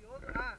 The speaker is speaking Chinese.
有伞